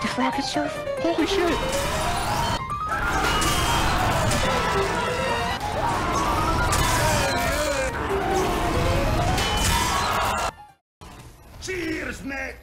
The frog is so... Holy shit! Cheers, mate!